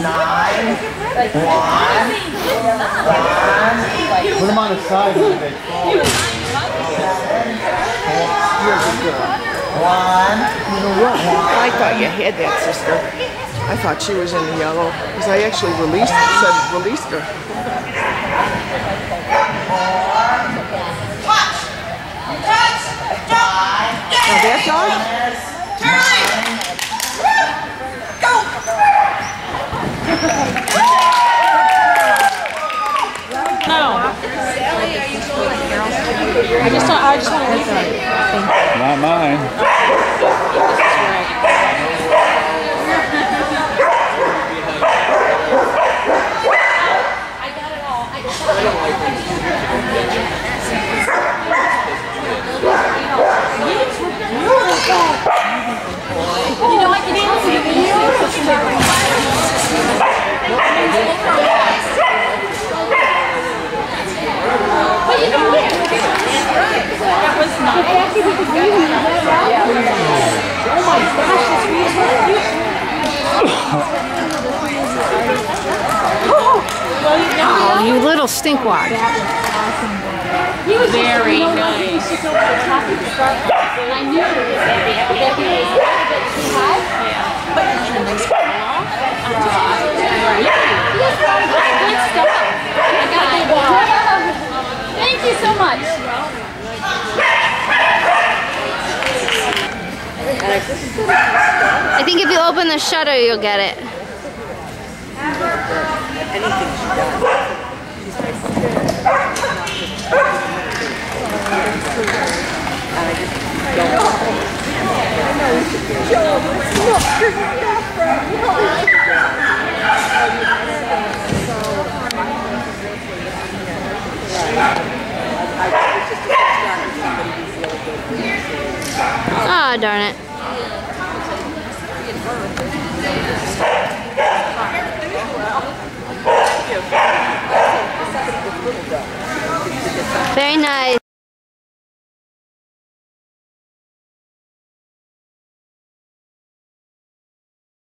nine, one, one, Put them on the side when they fall. one. You know what? I thought you had that, sister. I thought she was in the yellow because I actually released said released her. Now that dog? I just don't, I just want to leave Not mine. You know, I can tell you. But you know, that was nice. You little stinkwad. Very nice. I knew that he was a little bit too high. But you know, nice Good stuff. I got it. Thank you so much. I think if you open the shutter, you'll get it. Ah, darn it. Very nice.